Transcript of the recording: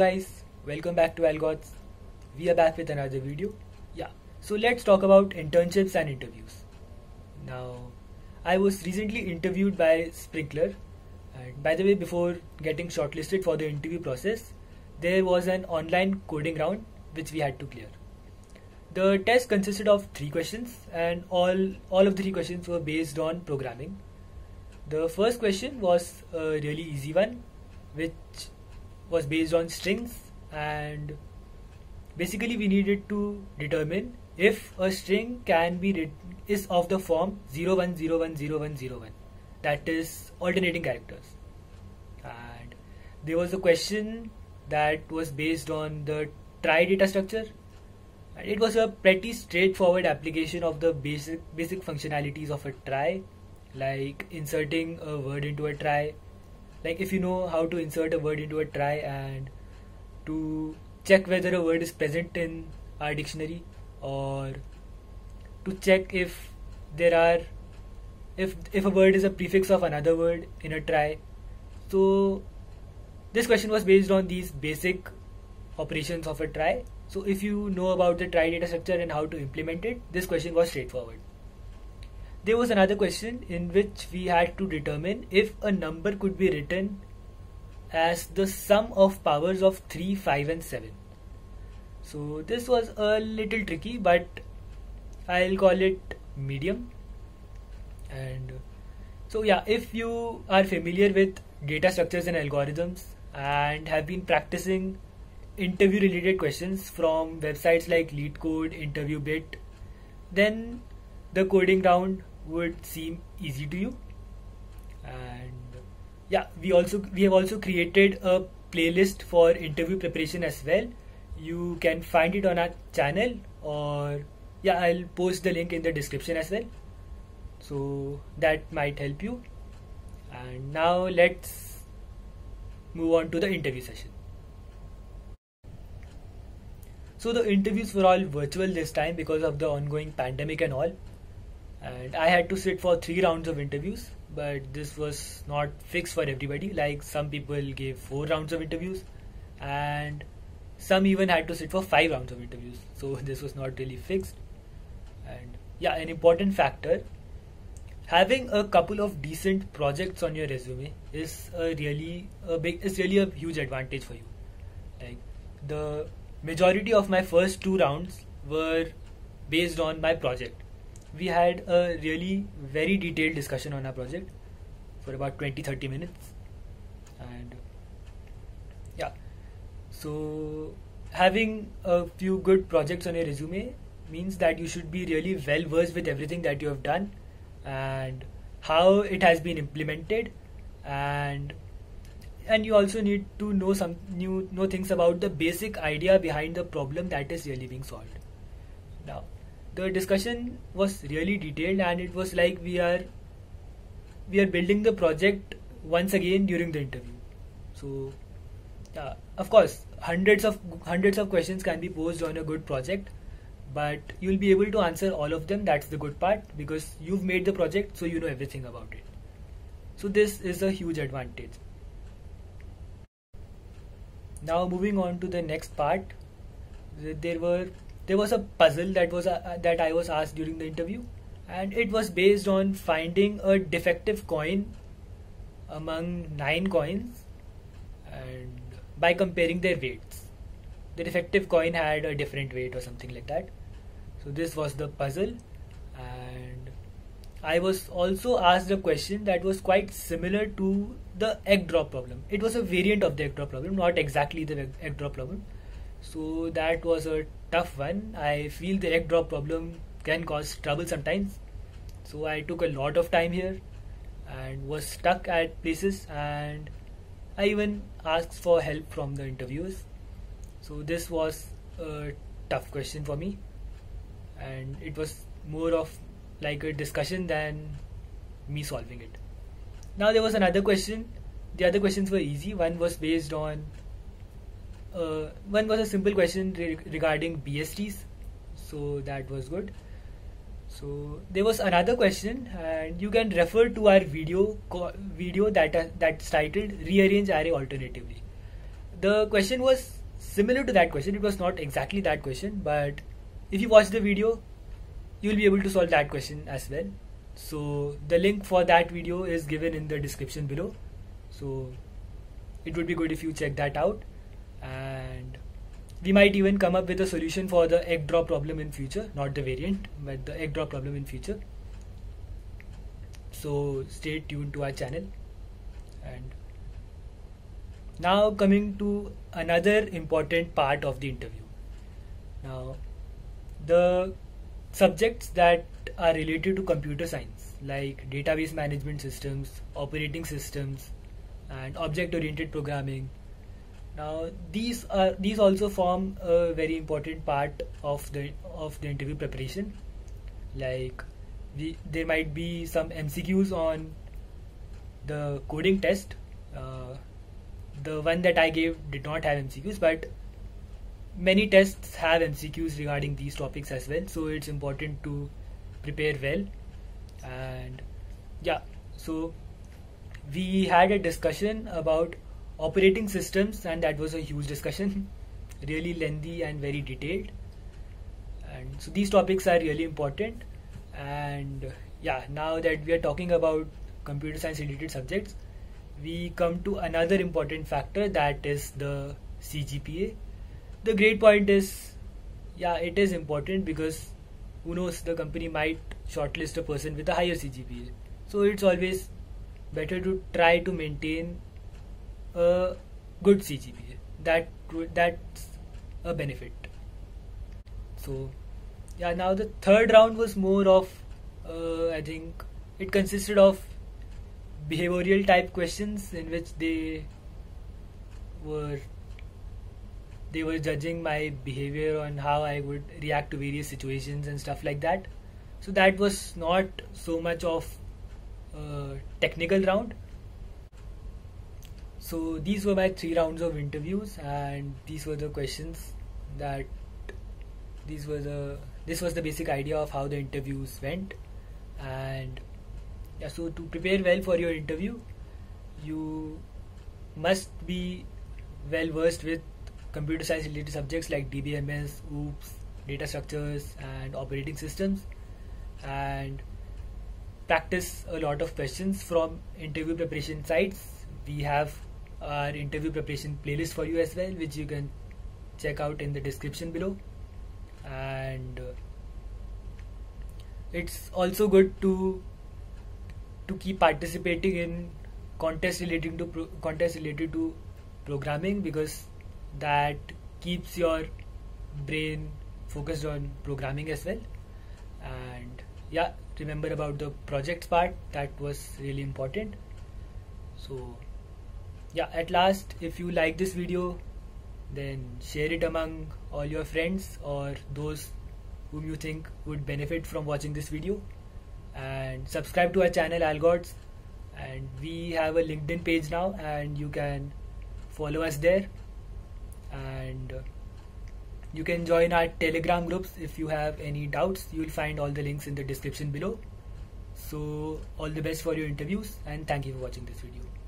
Guys, welcome back to alGOds. We are back with another video. Yeah, so let's talk about internships and interviews. Now, I was recently interviewed by Sprinklr, and by the way, before getting shortlisted for the interview process, there was an online coding round which we had to clear. The test consisted of three questions, and all all of the three questions were based on programming. The first question was a really easy one, which was based on strings and basically we needed to determine if a string can be is of the form 01010101 that is alternating characters. And there was a question that was based on the trie data structure. And it was a pretty straightforward application of the basic basic functionalities of a trie like inserting a word into a trie like if you know how to insert a word into a trie and to check whether a word is present in our dictionary or to check if there are if if a word is a prefix of another word in a trie so this question was based on these basic operations of a trie so if you know about the trie data structure and how to implement it this question was straightforward there was another question in which we had to determine if a number could be written as the sum of powers of 3, 5 and 7. So this was a little tricky but I'll call it medium and so yeah if you are familiar with data structures and algorithms and have been practicing interview related questions from websites like LeetCode, InterviewBit then the coding round would seem easy to you. And yeah we also we have also created a playlist for interview preparation as well. You can find it on our channel or yeah i'll post the link in the description as well. So that might help you. And now let's move on to the interview session. So the interviews were all virtual this time because of the ongoing pandemic and all and I had to sit for three rounds of interviews, but this was not fixed for everybody. Like some people gave four rounds of interviews, and some even had to sit for five rounds of interviews. So this was not really fixed. And yeah, an important factor having a couple of decent projects on your resume is a really a big is really a huge advantage for you. Like the majority of my first two rounds were based on my project we had a really very detailed discussion on our project for about 20 30 minutes. And yeah. So having a few good projects on your resume means that you should be really well versed with everything that you have done and how it has been implemented. And and you also need to know some new know things about the basic idea behind the problem that is really being solved the discussion was really detailed and it was like we are we are building the project once again during the interview. So of course hundreds of hundreds of questions can be posed on a good project but you'll be able to answer all of them. That's the good part because you've made the project so you know everything about it. So this is a huge advantage. Now moving on to the next part there were there was a puzzle that was uh, that I was asked during the interview, and it was based on finding a defective coin among nine coins, and by comparing their weights, the defective coin had a different weight or something like that. So this was the puzzle, and I was also asked a question that was quite similar to the egg drop problem. It was a variant of the egg drop problem, not exactly the egg drop problem. So that was a tough one. I feel the egg drop problem can cause trouble sometimes. So I took a lot of time here and was stuck at places and I even asked for help from the interviewers. So this was a tough question for me and it was more of like a discussion than me solving it. Now there was another question. The other questions were easy. One was based on uh, one was a simple question re- regarding BSTs, so that was good. So there was another question, and you can refer to our video video that uh, that's titled "Rearrange Array Alternatively." the question was similar to that question. It was not exactly that question, but if you watch the video, you'll be able to solve that question as well. So the link for that video is given in the description below. So it would be good if you check that out and we might even come up with a solution for the egg drop problem in future not the variant but the egg drop problem in future. So stay tuned to our channel. And now coming to another important part of the interview. Now the subjects that are related to computer science like database management systems operating systems and object oriented programming now these are these also form a very important part of the of the interview preparation. Like we, there might be some MCQs on the coding test. Uh, the one that I gave did not have MCQs but many tests have MCQs regarding these topics as well. So it's important to prepare well. And yeah. So we had a discussion about operating systems and that was a huge discussion. Really lengthy and very detailed. And so these topics are really important. And yeah now that we are talking about computer science related subjects we come to another important factor that is the CGPA the great point is yeah it is important because who knows the company might shortlist a person with a higher CGPA so it's always better to try to maintain a good CGPA. That that's a benefit. So yeah, now the third round was more of uh, I think it consisted of behavioral type questions in which they were they were judging my behavior on how I would react to various situations and stuff like that. So that was not so much of technical round. So these were my three rounds of interviews, and these were the questions that these were the this was the basic idea of how the interviews went, and yeah. So to prepare well for your interview, you must be well versed with computer science related subjects like DBMS, OOPS, data structures, and operating systems, and practice a lot of questions from interview preparation sites. We have our interview preparation playlist for you as well, which you can check out in the description below. And uh, it's also good to to keep participating in contests relating to pro- contests related to programming because that keeps your brain focused on programming as well and yeah remember about the projects part that was really important so yeah at last if you like this video then share it among all your friends or those whom you think would benefit from watching this video. And subscribe to our channel alGOds and we have a linkedin page now and you can follow us there. And uh, you can join our telegram groups if you have any doubts. You will find all the links in the description below. So all the best for your interviews and thank you for watching this video